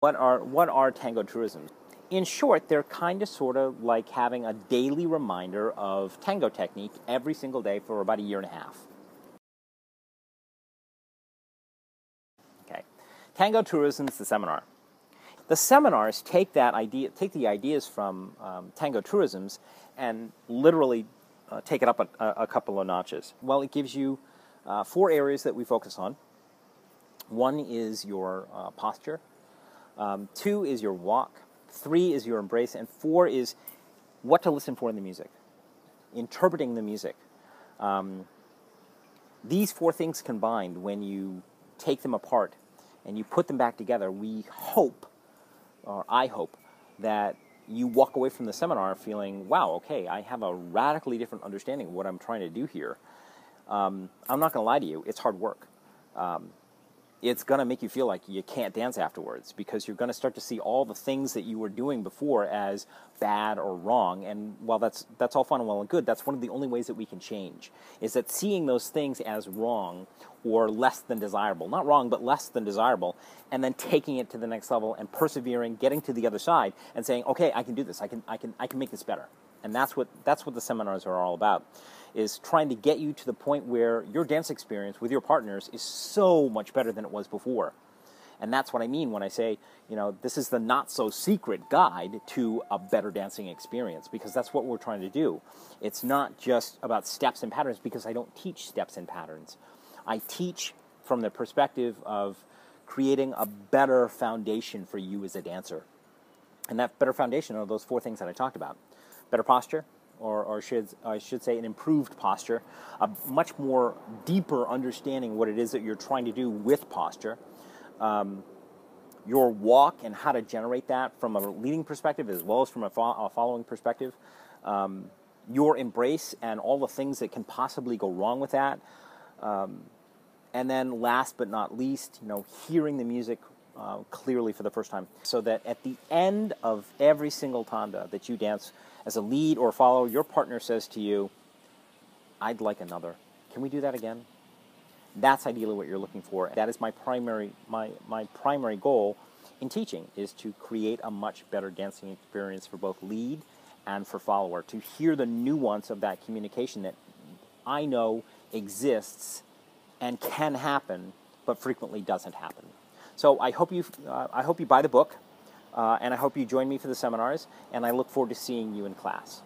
What are, what are tango truisms? In short, they're kind of sort of like having a daily reminder of tango technique every single day for about a year and a half. Okay. Tango Truisms, the seminar. The seminars take that idea, take the ideas from um, Tango Truisms, and literally uh, take it up a, a, couple of notches. Well, it gives you uh, four areas that we focus on. One is your uh, posture, um, two is your walk, three is your embrace, and four is what to listen for in the music, interpreting the music. Um, these four things combined, when you take them apart and you put them back together, we hope, or I hope, that you walk away from the seminar feeling, wow, okay, I have a radically different understanding of what I'm trying to do here. Um, I'm not going to lie to you, it's hard work. Um, it's going to make you feel like you can't dance afterwards because you're going to start to see all the things that you were doing before as bad or wrong. And while that's that's all fun and well and good that's one of the only ways that we can change is that seeing those things as wrong or less than desirable not wrong but less than desirable and then taking it to the next level and persevering getting to the other side and saying okay I can do this. I can I can I can make this better. And that's what that's what the seminars are all about is trying to get you to the point where your dance experience with your partners is so much better than it was before. And that's what I mean when I say, you know, this is the not so secret guide to a better dancing experience because that's what we're trying to do. It's not just about steps and patterns because I don't teach steps and patterns. I teach from the perspective of creating a better foundation for you as a dancer. And that better foundation are those four things that I talked about better posture, or, or should, I should say, an improved posture, a much more deeper understanding what it is that you're trying to do with posture, um, your walk and how to generate that from a leading perspective as well as from a, fo- a following perspective, um, your embrace and all the things that can possibly go wrong with that. Um, and then, last but not least, you know, hearing the music uh, clearly for the first time, so that at the end of every single tanda that you dance as a lead or follower, your partner says to you, I'd like another. Can we do that again? That's ideally what you're looking for. That is my primary, my, my primary goal in teaching is to create a much better dancing experience for both lead and for follower, to hear the nuance of that communication that I know exists and can happen, but frequently doesn't happen. So I hope you, uh, I hope you buy the book. Uh, and I hope you join me for the seminars, and I look forward to seeing you in class.